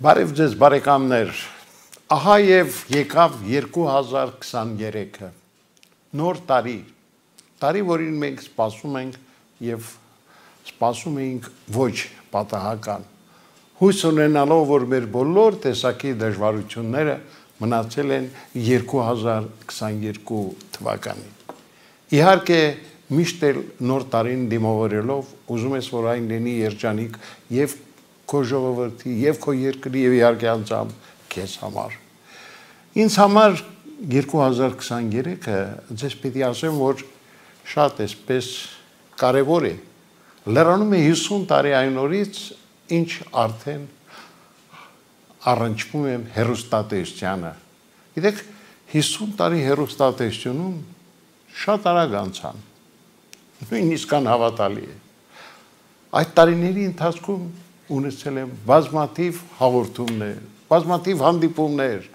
Բարև ձեզ բարեկամներ։ Ահա եւ եկավ 2023-ը։ Նոր տարի։ Տարի, որին մենք սպասում ենք եւ սպասում էինք ոչ պատահական։ Հույս ունենալով, որ մեր բոլոր տեսակի դժվարությունները մնացել են 2022 թվականին։ Իհարկե, միշտ էլ նոր տարին դիմավորելով ուզում ես որ այն լինի երջանիկ եւ քո ժողովրդի եւ քո երկրի եւ իհարկե անձամ քեզ համար։ Ինձ համար 2023-ը ձեզ պիտի ասեմ, որ շատ էսպես կարևոր է։ Լրանում է 50 տարի այն օրից, ինչ արդեն առնչվում եմ հերոստատեսությանը։ Գիտեք, 50 տարի հերոստատեսությունում շատ արագ անցան։ Նույնիսկ անհավատալի է։ Այդ տարիների ընթացքում ունեցել եմ բազմաթիվ հաղորդումներ, բազմաթիվ հանդիպումներ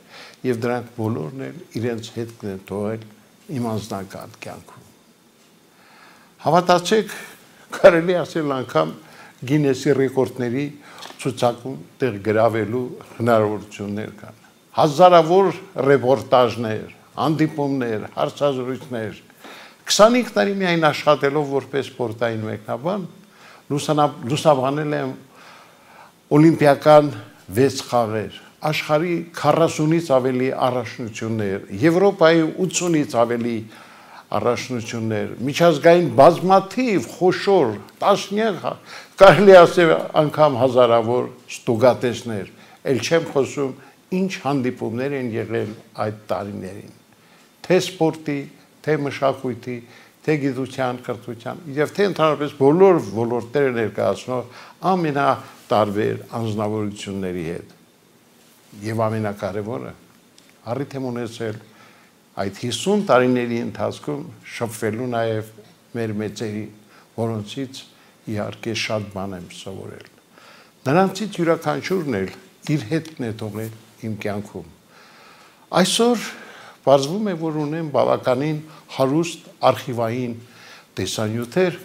եւ դրանք բոլորն էլ իրենց հետքն են թողել իմ անձնական կյանքում։ Հավատացեք, կարելի ասել անգամ Գինեսի ռեկորդների ցուցակում տեղ գրավելու հնարավորություններ կան։ Հազարավոր ռեպորտաժներ, հանդիպումներ, հարցազրույցներ 25 տարի միայն աշխատելով որպես սպորտային մեկնաբան լուսաբանել եմ օլիմպիական 6 խաղեր, աշխարհի 40-ից ավելի առաջնություններ, Եվրոպայի 80-ից ավելի առաջնություններ, միջազգային բազմաթիվ խոշոր տասնյակ կարելի ասել անգամ հազարավոր ստուգատեսներ, ել չեմ խոսում ինչ հանդիպումներ են եղել այդ տարիներին։ Թե սպորտի, թե մշակույթի, թե գիտության, կրթության եւ թե ընդհանրապես բոլոր ոլորտները ներկայացնող ամենա տարբեր անձնավորությունների հետ։ Եվ ամենակարևորը առիթ եմ ունեցել այդ 50 տարիների ընթացքում շփվելու նաև մեր մեծերի, որոնցից իհարկե շատ բան եմ սովորել։ Նրանցից յուրաքանչյուրն էլ իր հետքն է թողել իմ կյանքում։ Այսօր բարձվում է, որ ունեմ բավականին հարուստ արխիվային տեսանյութեր,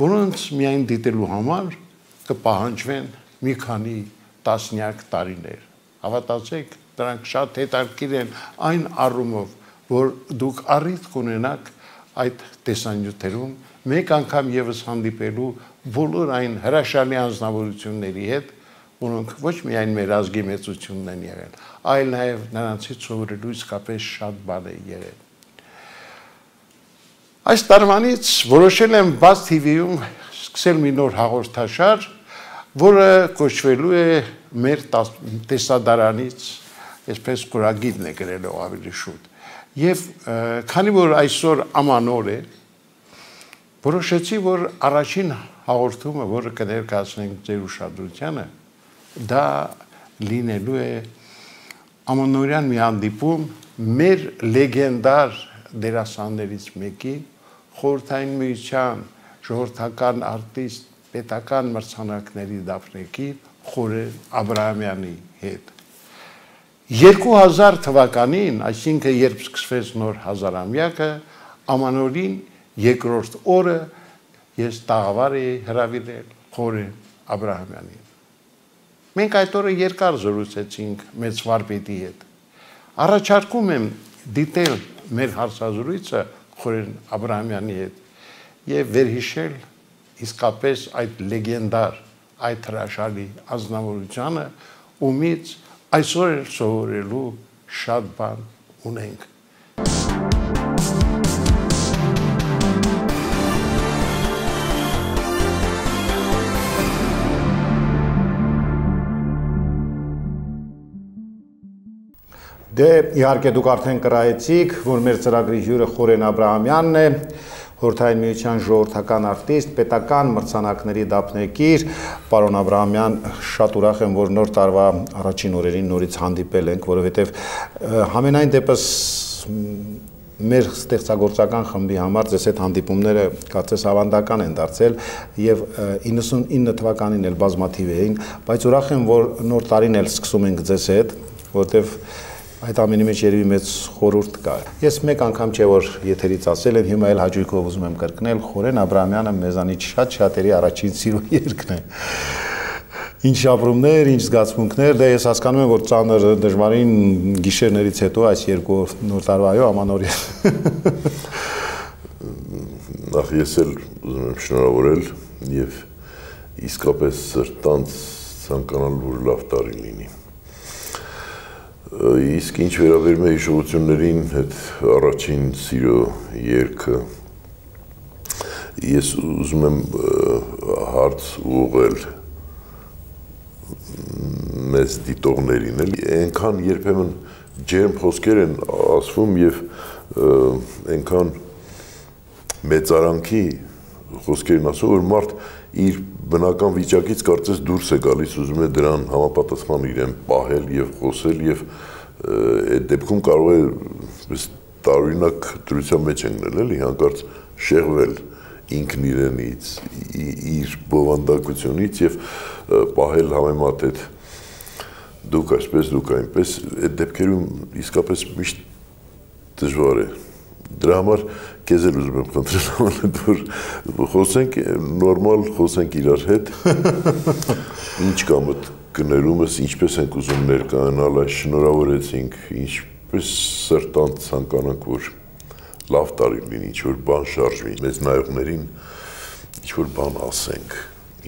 որոնց միայն դիտելու համար կպահանջվեն մի քանի տասնյակ տարիներ։ Հավատացեք, դրանք շատ հետաքրքիր են այն առումով, որ դուք առիթ կունենաք այդ տեսանյութերում մեկ անգամ եւս հանդիպելու բոլոր այն հրաշալի անձնավորությունների հետ, որոնք ոչ միայն մեր ազգի մեծությունն են եղել, այլ նաև նրանցից սովորելու իսկապես շատ բան է եղել։ Այս տարվանից որոշել եմ բաց TV-ում սկսել մի նոր հաղորդաշար, որը կոչվելու է մեր տեսադարանից, այսպես կորագիդն է գրելով ավելի շուտ։ Եվ քանի որ այսօր ամանոր է, որոշեցի, որ առաջին հաղորդումը, որը կներկայացնենք ձեր ուշադրությանը, դա լինելու է ամանորյան մի հանդիպում մեր լեգենդար դերասաններից մեկի խորթային միության ժողովրդական արտիստ պետական մրցանակների դափնեկիր Խորեր Աբրահամյանի հետ 2000 թվականին, այսինքն երբ սկսվեց նոր հազարամյակը, ամանորին երկրորդ օրը ես տաղավար էի հրավիրել Խորեր Աբրահամյանին։ Մենք այդ օրը երկար զրուցեցինք մեծ վարպետի հետ։ Առաջարկում եմ դիտել մեր հարցազրույցը Խորեր Աբրահամյանի հետ եւ վերհիշել իսկապես այդ լեգենդար, այդ հրաշալի ազնվորությանը, ումից այսօր էլ սովորելու շատ բան ունենք։ Դե իհարկե դուք արդեն կրայեցիք, որ մեր ծրագրի հյուրը Խորեն Աբ รา համյանն է, Հորթային միության ժողովրդական արտիստ, պետական մրցանակների դափնեկիր, պարոն Աբրահամյան, շատ ուրախ եմ, որ նոր տարվա առաջին օրերին նորից հանդիպել ենք, որովհետև համենայն դեպս մեր ստեղծագործական խմբի համար ձեզ այդ հանդիպումները կարծես ավանդական են դարձել եւ 99 թվականին էլ բազմաթիվ էին, բայց ուրախ եմ, որ նոր տարին էլ սկսում ենք ձեզ հետ, որովհետեւ այդ ամենի մեջ երևի մեծ խորուրդ կա։ Ես մեկ անգամ չէ որ եթերից ասել եմ, հիմա էլ հաջողքով ուզում եմ կրկնել, Խորեն Աբ รา համյանը մեզանից շատ շատերի առաջին սիրո երկն է։ Ինչ ապրումներ, ինչ զգացմունքներ, դե ես հասկանում եմ, որ ծանր դժվարին գիշերներից հետո այս երկու նոր տարվայո ամանորյա։ Նախ ես էլ ուզում եմ շնորհավորել եւ իսկապես սրտանց ցանկանալ, որ լավ տարի լինի։ Իսկ ինչ վերաբերում է հիշողություններին, այդ առաջին սիրո երգը ես ուզում եմ հարց ուղղել մեծ դիտողներին էլի այնքան երբեմն ջերմ խոսքեր են ասվում եւ այնքան մեծարանքի խոսքերն ասում որ մարդ իր բնական վիճակից կարծես դուրս է գալիս ուզում է դրան համապատասխան իրեն պահել եւ խոսել եւ այդ դեպքում կարող է տարօրինակ դրության մեջ ընկնել էլի հանկարծ շեղվել ինքն իրենից իր բովանդակությունից եւ պահել համեմատ այդ դուք այսպես, դուք այնպես, այդ դեպքերում իսկապես միշտ դժվար է։ Դրա համար քեզ էլ ուզում եմ խնդրել ամենը որ խոսենք նորմալ խոսենք իրար հետ։ Ինչ կա մտ կներումս, ինչպես ենք ուզում ներկայանալ, շնորհավորեցինք, ինչպես սրտան ցանկանանք որ լավ տարի լինի, ինչ որ բան շարժվի, մեզ նայողներին ինչ որ բան ասենք,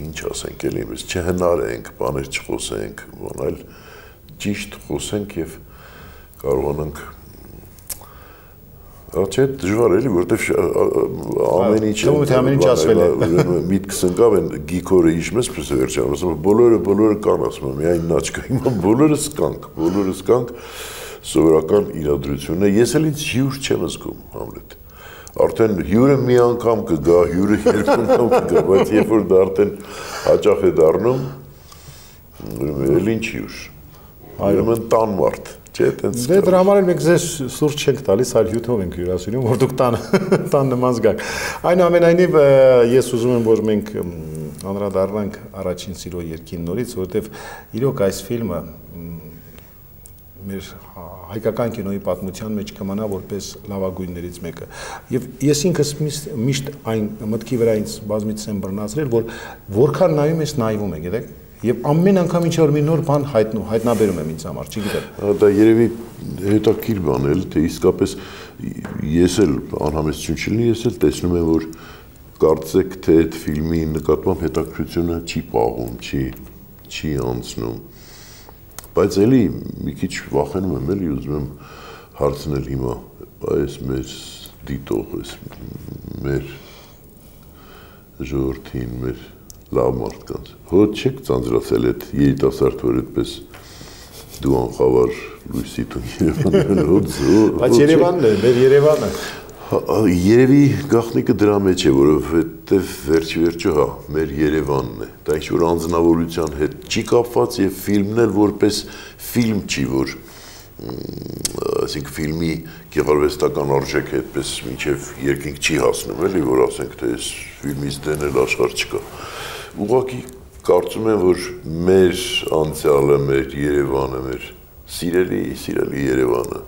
ինչ ասենք էլի, մեզ չհնարենք, բաներ չխոսենք, այլ ճիշտ խոսենք եւ կարողանանք Աչե դժվար էլի, որովհետև ամեն ինչ ամեն ինչ ասվել է։ Ուրեմն միտքս ընկավ են գիքորը հիշում ես պես վերջանում, ասում բոլորը բոլորը կան, ասում եմ, միայն նա չկա, հիմա բոլորս կանք, բոլորս կանք սովորական իրադրություն է։ Ես էլ ինձ հյուր չեմ զգում, Համլետ։ Արդեն հյուրը մի անգամ կգա, հյուրը երկու անգամ կգա, բայց երբ որ դա արդեն հաճախ է դառնում, ուրեմն էլ ինչ հյուր Ուրեմն տան մարդ, չէ՞, տենց։ Դե դրա համար էլ մենք ձեզ սուրճ չենք տալիս, այլ հյութով ենք հյուրասիրում, որ դուք տան տան նման զգաք։ Այնուամենայնիվ ես ուզում եմ, որ մենք անդրադառնանք առաջին սիրո երկին նորից, որովհետև իրոք այս ֆիլմը մեր հայկական կինոյի պատմության մեջ կմնա որպես լավագույններից մեկը։ Եվ ես ինքս միշտ այն մտքի վրա ինձ բազմից եմ բռնացրել, որ որքան նայում ես նայվում է, գիտեք, Եվ ամեն անգամ ինչ որ մի նոր բան հայտնում, հայտնաբերում եմ ինձ համար, չգիտեմ։ Դա երևի հետաքրիր բան է, թե իսկապես ես էլ անհամեցություն չլինի, ես էլ տեսնում եմ, որ կարծեք թե այդ ֆիլմի նկատմամբ հետաքրությունը չի պաղում, չի չի անցնում։ Բայց էլի մի քիչ վախենում եմ, էլի ուզում եմ հարցնել հիմա, այս մեր դիտող, այս մեր ժողովրդին, մեր լավ մարդկանց։ Հոտ չեք ծանձրացել այդ երիտասարդ որ այդպես դու անխավար լույսի տուն Երևանն հոտ Բայց Երևանն է, մեր Երևանը։ Երևի գաղտնիքը դրա մեջ է, որովհետև վերջի վերջը հա, մեր Երևանն է։ Դա ինչ որ անձնավորության հետ չի կապված եւ ֆիլմն էլ որպես ֆիլմ չի, որ այսինքն ֆիլմի գեղարվեստական արժեքը այդպես մինչև երկինք չի հասնում, էլի, որ ասենք թե այս ֆիլմից դեն էլ աշխարհ չկա ուղղակի կարծում եմ, որ մեր անցյալը, մեր Երևանը, մեր սիրելի, սիրելի Երևանը,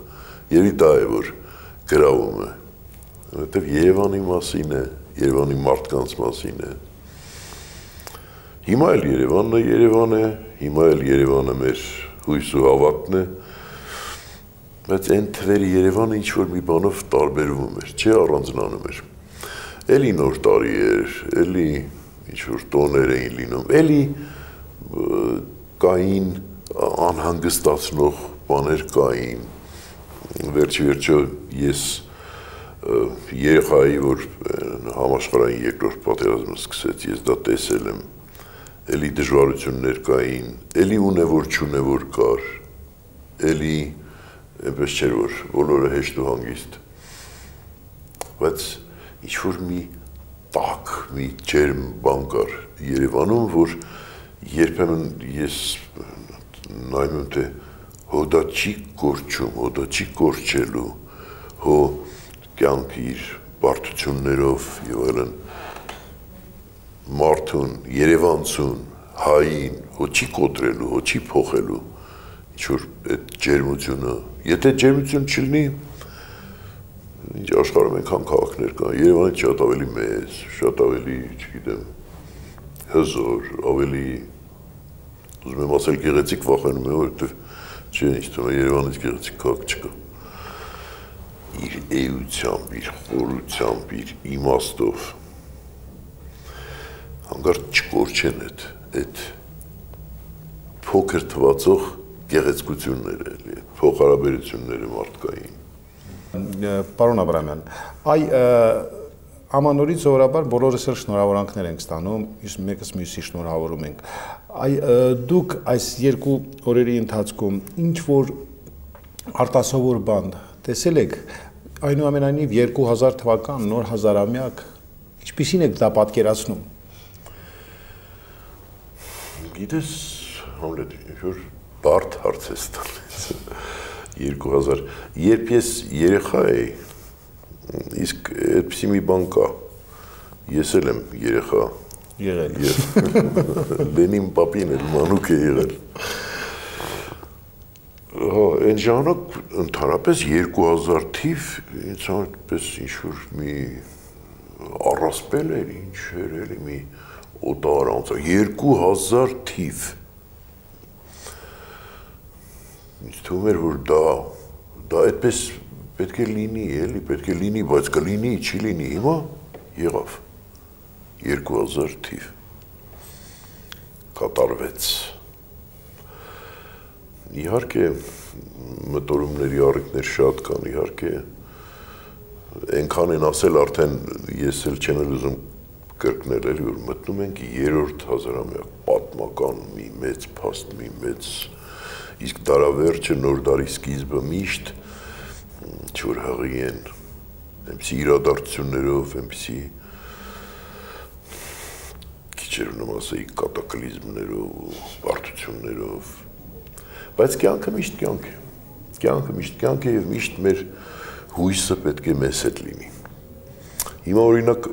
երևի դա է, որ գրավում է, որովհետև Երևանի մասին է, Երևանի մարդկանց մասին է։ Հիմա էլ Երևանն է, Երևան է, հիմա էլ Երևանը մեր հույս ու հավատն է, բայց այն թվերի Երևանը ինչ որ մի բանով տարբերվում էր, չէ առանձնանում էր։ Էլի նոր տարի էր, էլի ինչ որ տոներ էին լինում։ Էլի կային անհանգստացնող բաներ կային։ Վերջի վերջո ես երեխայի, որ համաշխարհային երկրորդ պատերազմը սկսեց, ես դա տեսել եմ։ Էլի դժվարություններ կային, էլի ունե որ չունե որ կար։ Էլի այնպես չէր որ բոլորը հեշտ ու հանգիստ։ Բայց ինչ որ մի տակ մի ջերմ բան կար Երևանում, որ երբեմն ես նայում եմ թե հո դա չի կորչում, հո դա չի կորչելու, հո կյանք իր բարդություններով եւ այլն մարդուն, Երևանցուն, հային, հո չի կոտրելու, հո չի փոխելու ինչ որ այդ ջերմությունը, եթե ջերմություն չլինի, ինչ աշխարհում այնքան քաղաքներ կան, Երևանը շատ ավելի մեծ, շատ ավելի, չգիտեմ, հզոր, ավելի ուզում եմ ասել գեղեցիկ վախենում եմ, որովհետև չէ, ինձ թվում Երևանից գեղեցիկ քաղաք չկա։ Իր էությամբ, իր խորությամբ, իր իմաստով հանգարտ չկորչեն այդ այդ փոքր թվացող գեղեցկությունները, էլի, փոխհարաբերությունները մարդկային։ Պարոն Աբրամյան, այ Ամանորից զորաբար բոլորս էլ շնորհավորանքներ ենք ստանում, իսկ մեկս մյուսի շնորհավորում ենք։ Այ դուք այս երկու օրերի ընթացքում ինչ որ արտասովոր բան տեսել եք, այնուամենայնիվ 2000 թվական նոր հազարամյակ ինչպիսին եք դա պատկերացնում։ Գիտես, Համլետ, ինչ-որ բարդ հարց ես տալիս։ 2000 երբ ես երեխա էի, իսկ այդպեսի մի բան կա։ Ես էլ եմ երեխա եղել։ Եվ Լենին պապին էլ մանուկ է եղել։ Հա, այն ժամանակ ընդհանրապես 2000 թիվ ինձ այդպես ինչ որ մի առասպել էր, ինչ էր էլի մի օտար անցա 2000 թիվ ինձ թվում էր որ դա դա այդպես պետք է լինի, էլի, պետք է լինի, բայց կլինի, չի լինի, հիմա եղավ 2000 թիվ կատարվեց իհարկե մտորումների առիթներ շատ կան իհարկե այնքան են ասել արդեն ես էլ չեմ ուզում կրկնել էլի որ մտնում ենք երրորդ հազարամյակ պատմական մի մեծ փաստ մի մեծ իսկ դարավերջը նոր դարի սկիզբը միշտ ինչ-որ հղի են, այնպիսի իրադարձություններով, այնպիսի քիչեր ունեմ ասեի կատակլիզմներով, բարդություններով, բայց կյանքը միշտ կյանք է, կյանքը միշտ կյանք է և միշտ մեր հույսը պետք է մեզ հետ լինի։ Հիմա օրինակ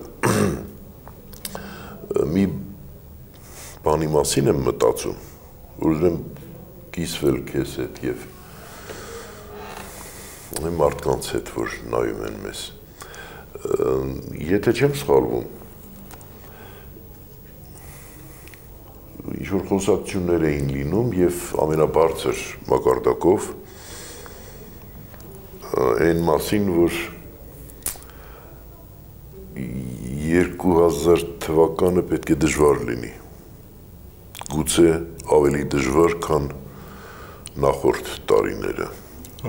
մի բանի մասին եմ մտածում, որ ուզում եմ կիսվել քեզ հետ եւ այն մարդկանց հետ, որ նայում են մեզ։ Եթե չեմ սխալվում, ինչ-որ խոսակցություններ էին լինում եւ ամենաբարձր մակարդակով այն մասին, որ 2000 թվականը պետք է դժվար լինի։ Գուցե ավելի դժվար, քան նախորդ տարիները։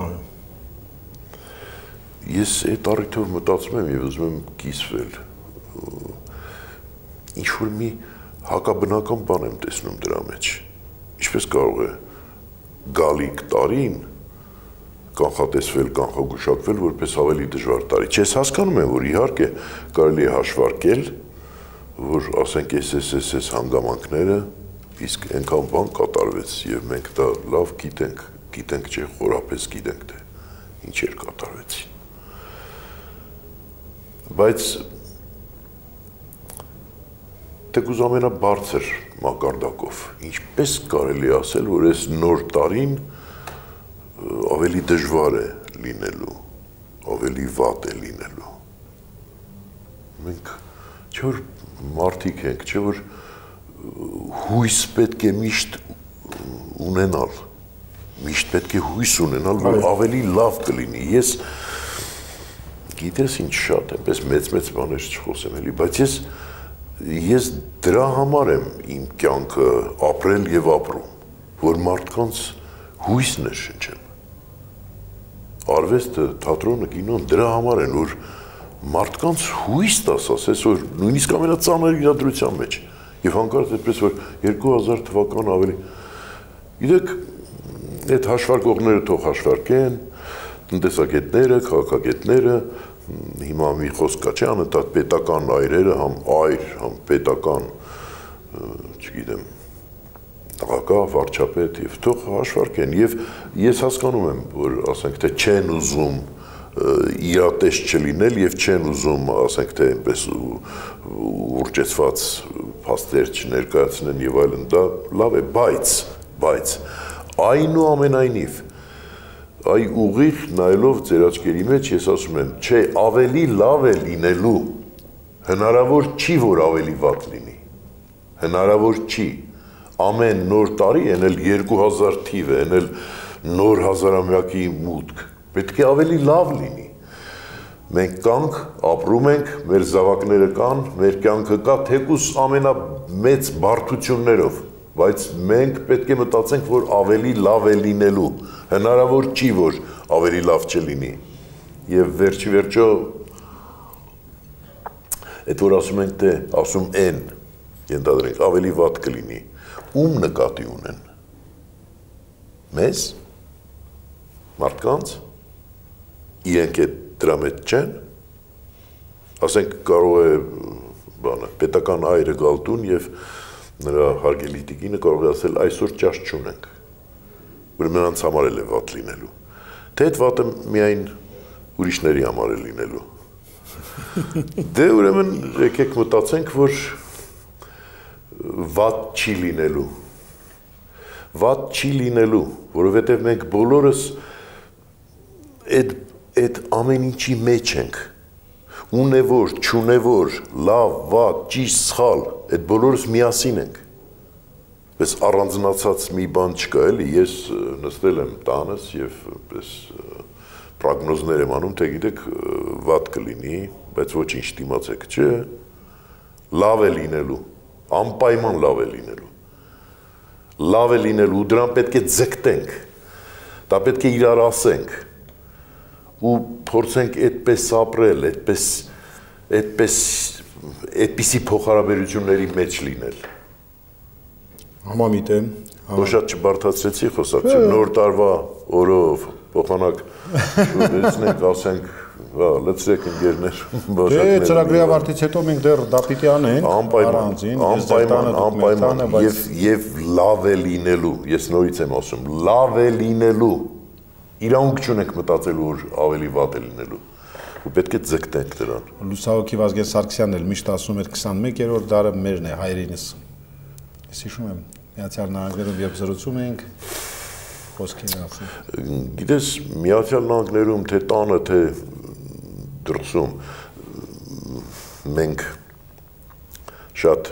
Այո ես այդ առիթով մտածում եմ եւ ուզում եմ կիսվել ինչ որ մի հակաբնական բան եմ տեսնում դրա մեջ ինչպես կարող է գալիք տարին կանխատեսվել, կանխագուշակվել որպես ավելի դժվար տարի։ Չես հասկանում եմ, որ իհարկե կարելի է հաշվարկել, որ ասենք SSSS հանգամանքները իսկ այնքան բան կատարվեց եւ մենք դա լավ գիտենք, գիտենք չէ, խորապես գիտենք թե ինչեր կատարվեցին բայց թեկուզ ամենաբարձր մակարդակով ինչպես կարելի ասել որ այս նոր տարին ավելի դժվար է լինելու ավելի վատ է լինելու մենք չէ որ մարդիկ ենք չէ որ հույս պետք է միշտ ունենալ միշտ պետք է հույս ունենալ որ ավելի լավ կլինի ես գիտես ինչ շատ այնպես մեծ-մեծ բաներ չխոսեմ էլի, բայց ես ես դրա համար եմ իմ կյանքը ապրել եւ ապրում, որ մարդկանց հույսն է շնչեմ։ Արվեստը, թատրոնը, կինոն դրա համար են, որ մարդկանց հույս տաս, ասես որ նույնիսկ ամենածանր իրադրության մեջ եւ հանկարծ այդպես որ 2000 թվական ավելի Գիտեք, այդ հաշվարկողները թող հաշվարկեն, տնտեսագետները, քաղաքագետները, հիմա մի խոսք կա, չէ, անընդհատ պետական այրերը, համ այր, համ պետական, չգիտեմ, տղակա, վարչապետ եւ թող հաշվարկեն եւ ես հասկանում եմ, որ ասենք թե չեն ուզում իրատես չլինել եւ չեն ուզում, ասենք թե այնպես ուրճեցված փաստեր չներկայացնեն եւ այլն, դա լավ է, բայց, բայց այնուամենայնիվ այ ուղիղ նայելով ձեր աչքերի մեջ ես ասում եմ, չէ, ավելի լավ է լինելու։ Հնարավոր չի, որ ավելի վատ լինի։ Հնարավոր չի։ ամեն նոր տարի ենել 2000 թիվ է, ենել նոր հազարամյակի մուտք։ Պետք է ավելի լավ լինի։ Մենք կանք, ապրում ենք, մեր զավակները կան, մեր կյանքը կա թեկուս ամենամեծ բարդություններով, բայց մենք պետք է մտածենք, որ ավելի լավ է լինելու։ Հնարավոր չի, որ ավելի լավ չլինի։ Եվ վերջի վերջո այդ որ ասում ենք թե ասում են ենթադրենք ավելի վատ կլինի ում նկատի ունեն մեզ մարդկանց իրենք այդ դրա մեջ չեն ասենք կարող է բանը պետական այրը գալ տուն եւ նրա հարգելի տիկինը կարող է ասել այսօր ճաշ չունենք ուրեմն նրանց համար էլ է վատ լինելու թե այդ վատը միայն ուրիշների համար է լինելու դե ուրեմն եկեք մտածենք որ վատ չի լինելու վատ չի լինելու որովհետև մենք բոլորս այդ այդ ամեն ինչի մեջ ենք ունևոր, չունևոր, լավ, վատ, ճիշտ, սխալ, այդ բոլորս միասին ենք։ Պես առանձնացած մի բան չկա, էլի, ես նստել եմ տանս եւ պես պրոգնոզներ եմ անում, թե գիտեք, վատ կլինի, բայց ոչինչ դիմացեք, չէ։ Լավ է լինելու, անպայման լավ է լինելու։ Լավ է լինելու, դրան պետք է ձգտենք։ Դա պետք է իրար ասենք ու փորձենք այդպես ապրել, այդպես այդպես այդպիսի փոխհարաբերությունների մեջ լինել։ Համամիտ եմ։ Ոչ շատ չբարթացրեցի խոսակցություն, նոր տարվա օրով փոխանակ շուտեցնենք, ասենք, հա, լցրեք ընկերներ, բաժակներ։ Դե ծրագրի ավարտից հետո մենք դեռ դա պիտի անենք, առանձին, անպայման, անպայման եւ եւ լավ է լինելու, ես նորից եմ ասում, լավ է լինելու իրանք չունենք մտածելու որ ավելի վատ է լինելու ու պետք է ձգտենք դրան։ Լուսահոգի Վազգեն Սարգսյանն էլ միշտ ասում էր 21-րդ դարը մերն է հայրենիս։ Ես հիշում եմ Միացյալ Նահանգներում երբ զրուցում էինք խոսքեր ասում։ Գիտես Միացյալ Նահանգներում թե տանը թե դրսում մենք շատ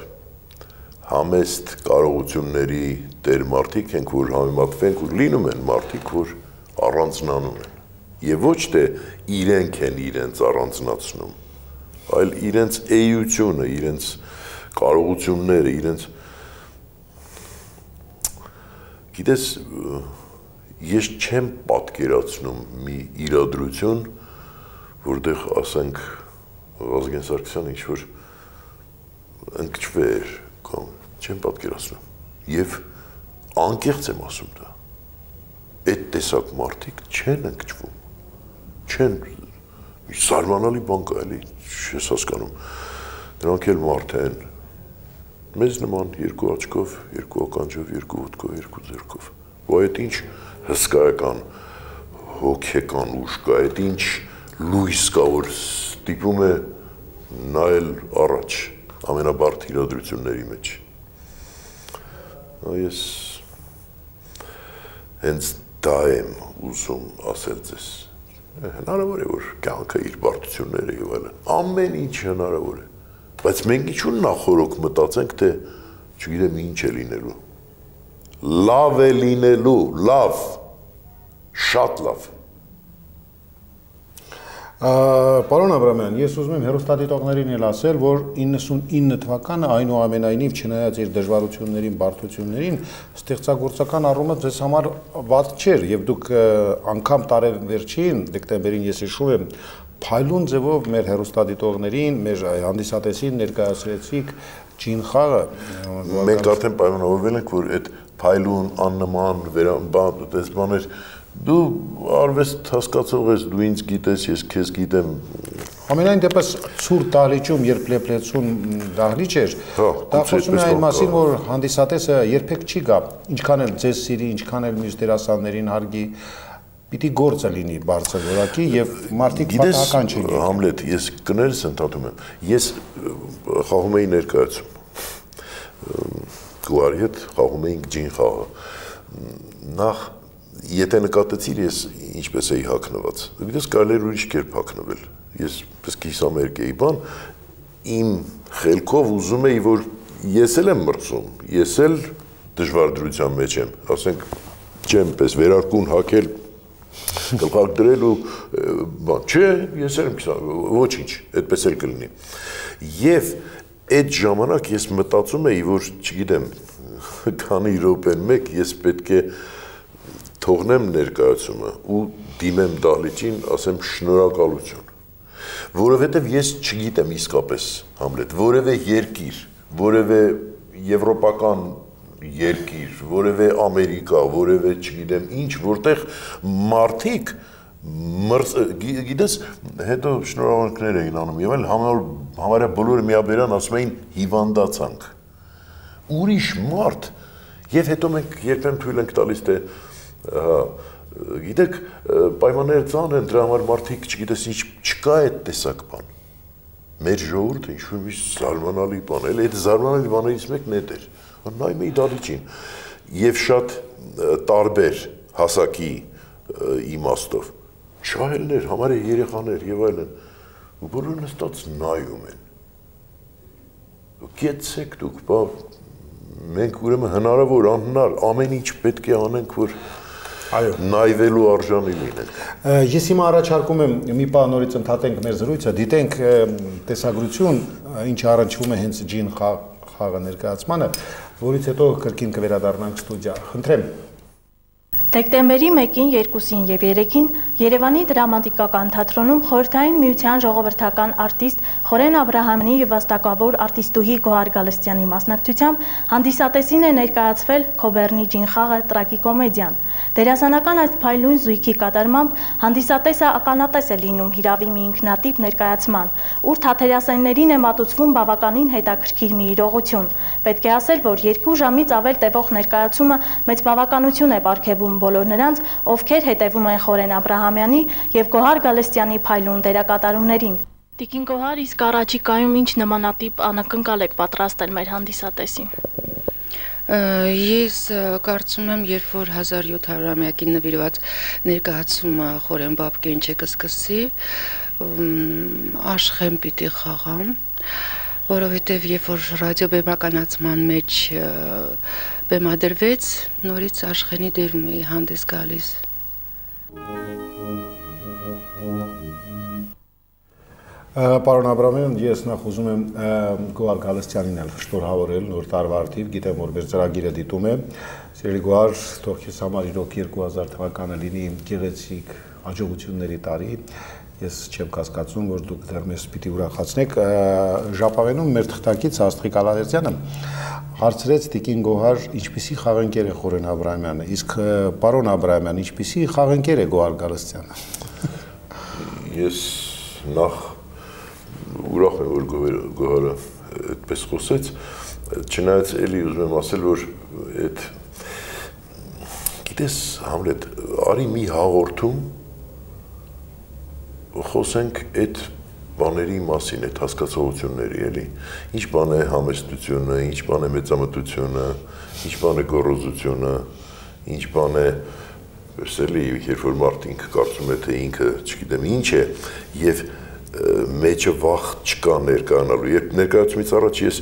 համեստ կարողությունների տեր մարդիկ ենք, որ համեմատվենք ու լինում են մարդիկ, որ առանձնանում են։ Եվ ոչ թե իրենք են իրենց առանձնացնում, այլ իրենց էությունը, իրենց կարողությունները, իրենց Գիտես, ես չեմ պատկերացնում մի իրադրություն, որտեղ ասենք Վազգեն Սարգսյանը ինչ որ ընկճվեր կամ չեմ պատկերացնում։ Եւ անկեղծ եմ ասում դա այդ տեսակ մարդիկ չեն ընկճվում։ Չեն սարմանալի բան կա էլի, չես հասկանում։ Նրանք էլ մարդ են։ Մեզ նման երկու աչքով, երկու ականջով, երկու ոտքով, երկու ձեռքով։ Ու այդ ինչ հսկայական հոգեկան ուժ կա, այդ ինչ լույս կա, որ ստիպում է նայել առաջ ամենաբարդ իրադրությունների մեջ։ Այս հենց դա եմ ուզում ասել ձեզ։ Հնարավոր է որ կյանքը իր բարդությունները եւ այլն, ամեն ինչ հնարավոր է։ Բայց մենք ինչու նախորոք մտածենք, թե չգիտեմ ինչ է լինելու։ Լավ է լինելու, լավ, շատ լավ։ Պարոն Աբրամյան, ես ուզում եմ հերոստատիտողներին էլ ասել, որ 99 թվականը այնուամենայնիվ չնայած իր դժվարություններին, բարդություններին, ստեղծագործական առումով ձեզ համար ված չէր եւ դուք անգամ տարեվերջին դեկտեմբերին ես հիշում եմ փայլուն ձևով մեր հերոստատիտողներին, մեր հանդիսատեսին ներկայացրեցիք ջին խաղը։ Մենք արդեն պայմանավորվել ենք, որ այդ փայլուն աննման վերաբան, դες բաներ Դու արվեստ հասկացող ես, դու ինձ գիտես, ես քեզ գիտեմ։ Ամենայն դեպս ցուր դահլիճում, երբ լեփլեցուն դահլիճ էր, հա, դա խոսում է այն մասին, որ հանդիսատեսը երբեք չի գա, ինչքան էլ ձեզ սիրի, ինչքան էլ մյուս դերասաններին հարգի, պիտի գործը լինի բարձր որակի եւ մարդիկ պատահական չեն։ Համլետ, ես կներս ընդհատում եմ։ Ես խաղում էի ներկայացում։ Գուարի հետ խաղում էինք ջին խաղը։ Նախ եթե նկատեցիր ես ինչպես էի հակնված, գիտես կարելի էր ուրիշ կերպ հակնվել։ Ես պես կիսամերկ էի բան, իմ խելքով ուզում էի, որ ես էլ եմ մրցում, ես էլ դժվար դրության մեջ եմ, ասենք չեմ պես վերարկուն հակել գլխարկ դրել ու բան, չէ, ես եմ ոչինչ, այդպես էլ կլինի։ Եվ այդ ժամանակ ես մտածում էի, որ չգիտեմ, քանի րոպեն մեկ ես պետք է թողնեմ ներկայացումը ու դիմեմ դահլիճին, ասեմ շնորհակալություն որովհետև ես չգիտեմ իսկապես Համլետ, որևէ երկիր, որևէ եվրոպական երկիր, որևէ Ամերիկա, որևէ, չգիտեմ, ինչ, որտեղ մարդիկ մրց գիտես հետո շնորհավորքներ էին անում եւ այլ համարյա բոլորը միաբերան ասում էին հիվանդացանք ուրիշ մարդ եւ հետո մենք երբեմն թույլ ենք տալիս թե գիտեք պայմանները ծան են դրա համար մարդիկ չգիտես ինչ չկա այդ տեսակ բան մեր ժողովուրդը ինչ որ մի զարմանալի բան էլ այդ զարմանալի բաներից մեկն է դեր նայում էի դալիճին եւ շատ տարբեր հասակի իմաստով շահելներ, համարե երեխաներ եւ այլն ու բոլորը նստած նայում են կեցեք դուք բա մենք ուրեմն հնարավոր անհնար ամեն ինչ պետք է անենք որ Այո, նայվելու արժանի լինենք։ Ես հիմա առաջարկում եմ մի բան նորից ընդհատենք մեր զրույցը, դիտենք տեսագրություն, ինչը առնչվում է հենց ջին խաղը ներկայացմանը, որից հետո կրկին կվերադառնանք ստուդիա։ Խնդրեմ, Դեկտեմբերի 1-ին, 2-ին եւ 3-ին Երևանի դրամատիկական թատրոնում խորհրդային միության ժողովրդական արտիստ Խորեն Աբ รา համյանի եւ վաստակավոր արտիստուհի Գոհար Գալստյանի մասնակցությամբ հանդիսատեսին է ներկայացվել Քոբերնի ջինխաղը տրագիկոմեդիան։ Դերասանական այս փայլուն զույգի կատարմամբ հանդիսատեսը ականատես է լինում հիրավի մի ինքնատիպ ներկայացման, ուր թաթերասեններին է մատուցվում բավականին հետաքրքիր մի իրողություն։ Պետք է ասել, որ երկու ժամից ավել տևող ներկայացումը մեծ բավականություն է ապարգևում բոլոր նրանց, ովքեր հետևում են Խորեն Աբ รา համյանի եւ Գոհար Գալստյանի փայլուն դերակատարումներին։ Տիկին Գոհար, իսկ առաջիկայում ինչ նմանատիպ անակնկալ եք պատրաստել մեր հանդիսատեսին։ Ես կարծում եմ, երբ որ 1700-ամյակին նվիրված ներկայացումը Խորեն Բաբկենչը կսկսի, աշխեմ պիտի խաղամ, որովհետև երբ որ ռադիոբեմականացման մեջ բեմադրվեց, նորից աշխենի դերում էի հանդես գալիս։ Պարոն Աբրամյան, ես նախ ուզում եմ Գոհար Գալստյանին էլ շնորհավորել նոր տարվա արդիվ, գիտեմ որ մեր ծրագիրը դիտում է։ Սիրելի Գոհար, թող քեզ համար իրոք 2000 թվականը լինի գեղեցիկ հաջողությունների տարի ես չեմ կասկածում, որ դուք դեռ մեզ պիտի ուրախացնեք։ Ժապավենում մեր թղթակից Աստղիկ Ալավերյանը հարցրեց Տիկին Գոհար, ինչպիսի խաղընկեր է Խորեն Աբրահամյանը, իսկ պարոն Աբրահամյան, ինչպիսի խաղընկեր է Գոհար Գալստյանը։ Ես նախ ուրախ եմ, որ Գոհարը այդպես խոսեց, չնայած էլի ուզում եմ ասել, որ այդ գիտես, Համլետ, արի մի հաղորդում խոսենք այդ բաների մասին, այդ հասկացողությունների, էլի։ Ինչ բան է համեստությունը, ինչ բան է մեծամտությունը, ինչ բան է գոռոզությունը, ինչ բան է էլի, երբ որ մարդ ինքը կարծում է թե ինքը, չգիտեմ, ինչ է, եւ մեջը վախ չկա ներկայանալու։ Երբ ներկայացումից առաջ ես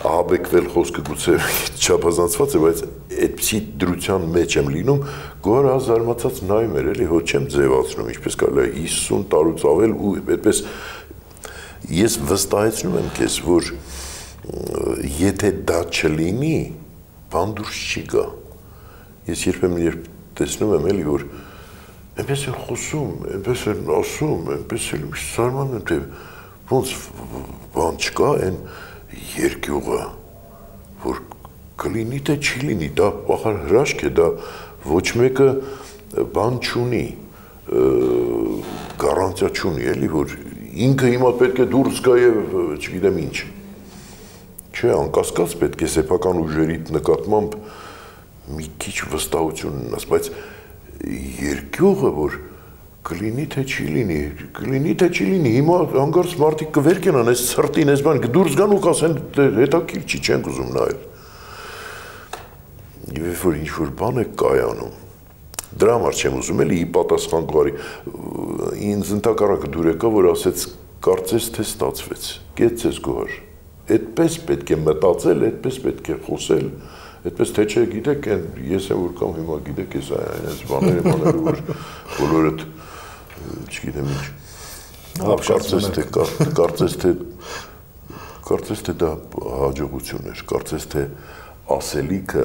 ահաբեկվել խոսքը գուցե չափազանցված է, բայց այդպիսի դրության մեջ եմ լինում, գոհարը զարմացած նայում էր, էլի հո չեմ ձևացնում, ինչպես կարելի է 50 տարուց ավել ու այդպես ես վստահեցնում եմ քեզ, որ եթե դա չլինի, բան դուրս չի գա։ Ես երբեմն երբ տեսնում եմ էլի որ այնպես են խոսում, այնպես են ասում, այնպես էլ զարմանում եմ թե ոնց բան չկա, այն երկյուղը, որ կլինի թե չի լինի, դա ախր հրաշք է, դա ոչ մեկը բան չունի, գարանտիա չունի, էլի, որ ինքը հիմա պետք է դուրս գա եւ չգիտեմ ինչ։ Չէ, անկասկած պետք է սեփական ուժերի նկատմամբ մի քիչ վստահություն ունենաս, բայց երկյուղը, որ կլինի թե չի լինի, կլինի թե չի լինի, հիմա հանգարց մարդիկ կվերկենան այս սրտին, այս բան, դուրս գան ու կասեն հետաքրքիր չի, չենք ուզում նայել։ Եվ երբ որ ինչ որ բան է կայանում, դրա համար չեմ ուզում էլի ի պատասխան գարի ինձ ընդհակառակը դուր եկա որ ասեց կարծես թե ստացվեց կեցես գոհար այդպես պետք է մտածել, այդպես պետք է խոսել, այդպես թե չէ, գիտեք, այն ես եմ որ կամ հիմա գիտեք, ես այնպես բաներ եմ անել, որ բոլորդ չգիտեմ ինչ։ Կարծես թե կարծես թե կարծես թե դա հաջողություն էր, կարծես թե ասելիքը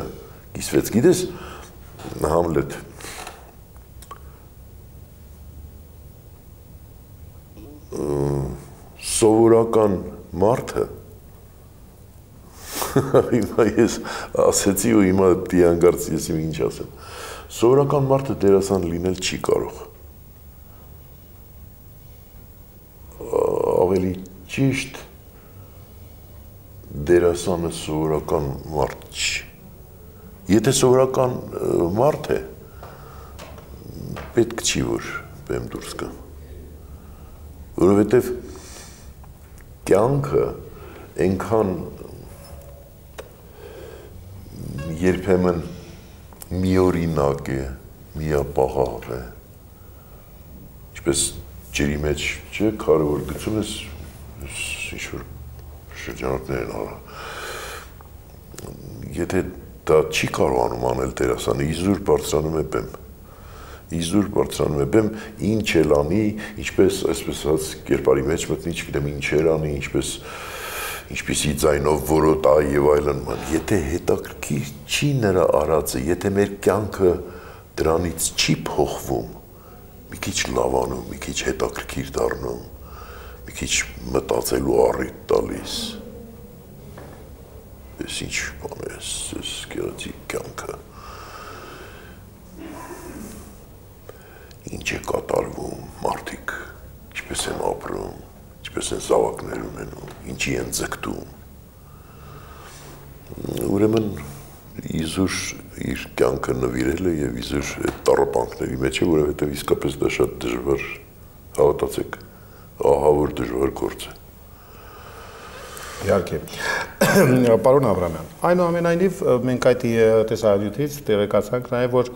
կիսվեց։ Գիտես, Համլետ սովորական մարդը հիմա ես ասեցի ու հիմա դիանգարց ես իմ ինչ ասեմ սովորական մարդը դերասան լինել չի կարող ավելի ճիշտ դերասանը սովորական մարդ չի եթե սովորական մարդ է պետք չի որ բեմ դուրս գա որովհետև կյանքը այնքան երբեմն միօրինակ է, միապաղաղ է։ Ինչպես ջերի մեջ չէ, քարը որ գցում ես, ինչ որ շրջանակներ են արա։ Եթե դա չի կարողանում անել դերասանը, իզուր բարձրանում է բեմ իզուր բարձրանում է բեմ ինչ էլ անի ինչպես այսպես ասած կերպարի մեջ մտնի չգիտեմ ինչեր անի ինչպես ինչպիսի ձայնով որոտա եւ այլն եթե հետաքրքիր չի նրա արածը եթե մեր կյանքը դրանից չի փոխվում մի քիչ լավանում մի քիչ հետաքրքիր դառնում մի քիչ մտածելու առիթ տալիս ես ինչ բան է ես գեղեցիկ կյանքը ինչ է կատարվում, մարդիկ ինչպես են ապրում, ինչպես են զավակներ ունենում, ինչի են ձգտում։ Ուրեմն իզուր իր կյանքը նվիրել է եւ իզուր այդ տարապանքների մեջ է, որովհետեւ իսկապես դա շատ դժվար հավատացեք, ահա որ դժվար գործ է։ Իհարկե։ Պարոն Աբրամյան, այնուամենայնիվ մենք այդ տեսահայտությունից տեղեկացանք նաև որ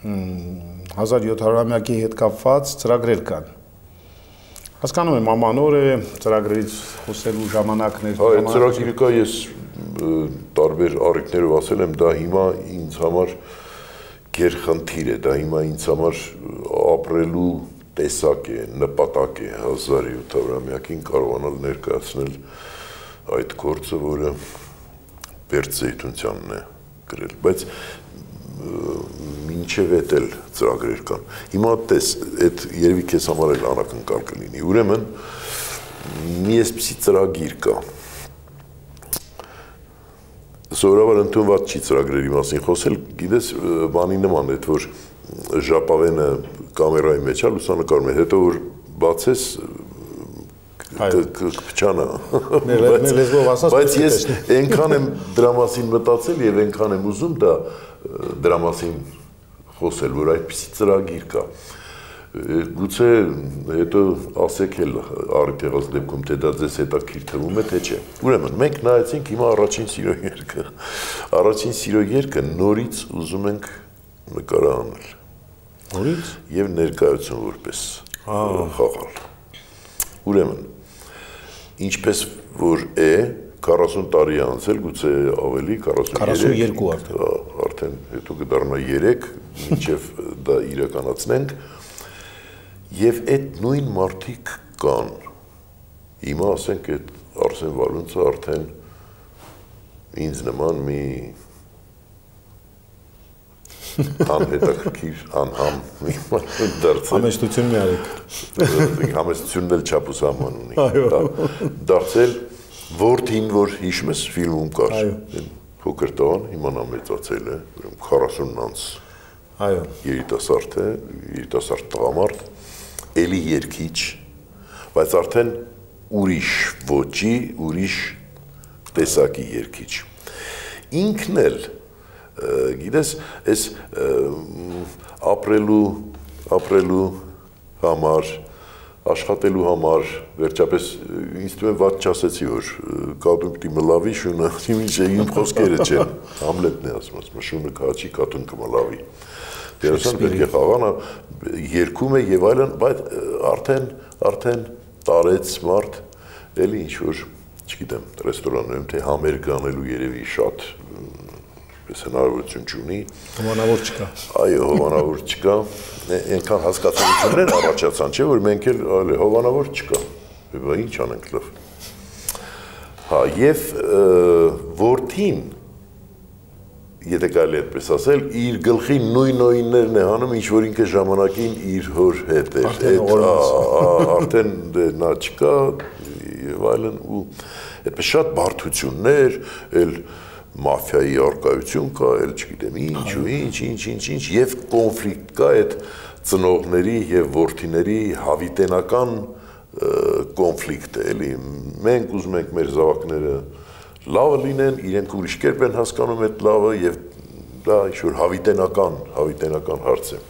1700-ամյակի հետ կապված ծրագրեր կան։ Հասկանում եմ, ամանոր է ծրագրերից խոսելու ժամանակներ։ այդ ծրագիրը կա, ես տարբեր առիթներով ասել եմ, դա հիմա ինձ համար գերխնդիր է, դա հիմա ինձ համար ապրելու տեսակ է, նպատակ է 1700-ամյակին կարողանալ ներկայացնել այդ գործը, որը Բերձեյթունյանն է գրել, բայց մինչև էդ էլ ծրագրեր կան։ Հիմա տես, այդ երևի քեզ համար էլ անակնկալ կլինի։ Ուրեմն մի էսպիսի ծրագիր կա։ Սովորաբար ընդունված չի ծրագրերի մասին խոսել, գիտես, բանի նման է, որ ժապավենը կամերայի մեջ է լուսանկարում է, հետո որ բացես կփչանա։ Մեր լեզվով ասած, բայց ես այնքան եմ դրա մասին մտածել եւ այնքան եմ ուզում դա դրա մասին խոսել, որ այդպիսի ծրագիր կա գուցե հետո ասեք էլ առիթ եղած դեպքում թե դա ձեզ հետաքրքիր թվում է թե չէ։ Ուրեմն մենք նայեցինք հիմա առաջին սիրո երգը։ Առաջին սիրո երգը նորից ուզում ենք նկարահանել։ Նորից եւ ներկայություն որպես խաղալ։ Ուրեմն ինչպես որ է 40 տարի անցել, գուցե ավելի 43 42 արդեն։ Արդեն հետո կդառնա 3, մինչև դա իրականացնենք։ Եվ այդ նույն մարդիկ կան։ Հիմա ասենք այդ Արսեն Վալունցը արդեն ինձ նման մի անհետաքրքիր անհամ դարձել։ Համեստությունն արեք։ Համեստությունն էլ չափուսաման ունի։ Դարձել Որտին, որ հիշում ես ֆիլմում կար։ Այո։ Փոքր տղան հիմա նա մեծացել է, ուրեմն 40 անց։ Այո։ Երիտասարդ է, երիտասարդ տղամարդ, էլի երկիչ, բայց արդեն ուրիշ ոճի, ուրիշ տեսակի երկիչ։ Ինքն էլ գիտես, այս ապրելու ապրելու համար աշխատելու համար վերջապես ինձ թվում է ված չասեցի որ կատուն պիտի մլավի շունը ինչ է իմ խոսքերը չեն համլետն է ասում ասում շունը քաչի կատուն կմլավի դերասան պետք է խաղանա երկում է եւ այլն բայց արդեն արդեն տարեց մարդ էլի ինչ որ չգիտեմ, ռեստորանում թե համերգ անելու երևի շատ այդպես հնարավորություն չունի։ Հովանավոր չկա։ Այո, հովանավոր չկա։ Այնքան հասկացություններ առաջացան, չէ՞ որ մենք էլ այլ հովանավոր չկա։ Բա ի՞նչ անենք լավ։ Հա, եւ որդին եթե կարելի է այդպես ասել, իր գլխի նույն նույններն է հանում, ինչ որ ինքը ժամանակին իր հոր հետ էր։ Այդ արդեն դե նա չկա եւ այլն ու այդպես շատ բարդություններ, էլ մաֆիայի արկայություն կա, էլ չգիտեմ, ինչ ու ինչ, ինչ, ինչ, ինչ, եւ կոնֆլիկտ կա այդ ծնողների եւ ворթիների հավիտենական կոնֆլիկտը, էլի մենք ուզում ենք մեր զավակները լավը լինեն, իրենք ուրիշ կերպ են հասկանում այդ լավը եւ դա ինչ-որ հավիտենական, հավիտենական հարց է։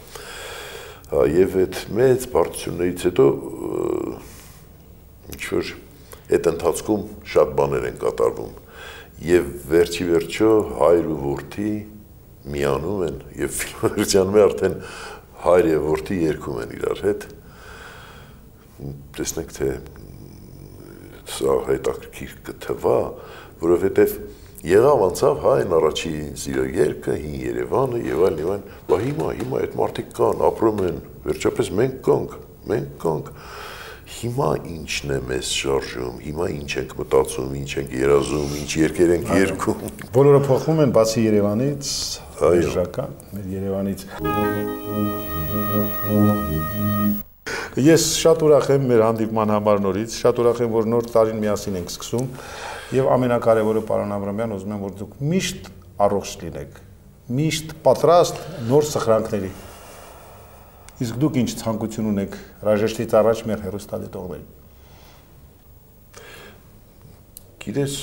Հա եւ այդ մեծ բարձություններից հետո ինչ որ այդ ընթացքում շատ բաներ են կատարվում եւ վերջի վերջո հայր ու որդի միանում են եւ ֆիլմերցիանում է արդեն հայր եւ որդի երգում են իրար հետ տեսնեք թե սա հետաքրքիր կթվա որովհետև եղավ անցավ հա այն առաջի սիրո երգը, հին Երևանը եւ այլն եւ այլն, բա հիմա հիմա այդ մարդիկ կան, ապրում են, վերջապես մենք կանք, մենք կանք։ Հիմա ինչն է մեզ շարժում, հիմա ինչ ենք մտածում, ինչ ենք երազում, ինչ երկեր ենք երգում։ Բոլորը փոխվում են բացի Երևանից, իրական, մեր Երևանից։ Ես շատ ուրախ եմ մեր հանդիպման համար նորից, շատ ուրախ եմ, որ նոր տարին միասին ենք սկսում եւ ամենակարևորը պարոն Աբրամյան, ուզում եմ որ դուք միշտ առողջ լինեք, միշտ պատրաստ նոր սխրանքների։ Իսկ դուք ինչ ցանկություն ունեք հրաժեշտից առաջ մեր հերոստատիտողներին։ Գիտես,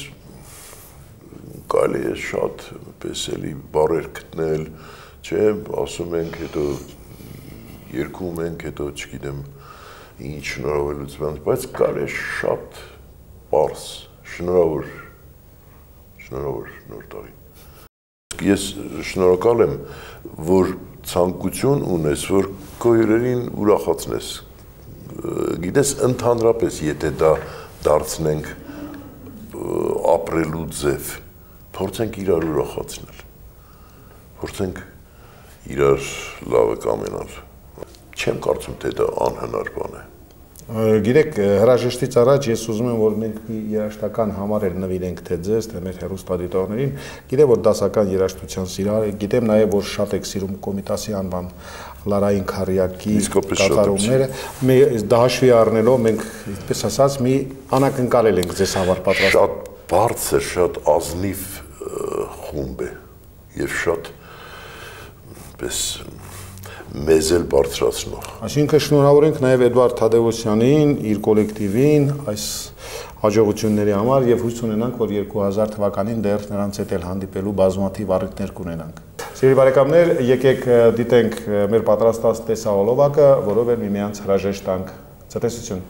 կարելի է շատ պես էլի բարեր գտնել, չէ, ասում ենք, հետո երկում ենք, հետո չգիտեմ, ինչ շնորհավորություն, բայց կարելի է շատ པարս, շնորհավոր, շնորհավոր նոր տարի։ Ես շնորհակալ եմ, որ ցանկություն ունես, որ քո հյուրերին ուրախացնես։ Գիտես, ընդհանրապես, եթե դա դարձնենք ապրելու ձև, փորձենք իրար ուրախացնել։ Փորձենք իրար լավը կամենալ։ Չեմ կարծում, թե դա անհնար բան է։ Գիտեք, հրաժեշտից առաջ ես ուզում եմ, որ մենք մի երաշտական համարեր նվիրենք թե ձեզ, թե մեր հերոստատիտողներին։ Գիտեմ, որ դասական երաշտության սիրահար եք, գիտեմ նաև, որ շատ եք սիրում Կոմիտասի անվան Լարային եմ կատարումները։ Մի դա հաշվի առնելով մենք, այսպես ասած, մի անակնկալել ենք ձեզ համար պատրաստ։ Շատ բարձր, շատ ազնիվ խումբ է եւ շատ պես մեզ էլ բարձրացնող։ Այսինքն շնորհավորենք նաև Էդվարդ Թադևոսյանին, իր կոլեկտիվին այս հաջողությունների համար եւ հույս ունենանք, որ 2000 թվականին դեռ նրանց հետ էլ հանդիպելու բազմաթիվ առիթներ կունենանք։ Սիրելի բարեկամներ, եկեք դիտենք մեր պատրաստած տեսահոլովակը, որով էլ միմյանց հրաժեշտ տանք։ Ցտեսություն։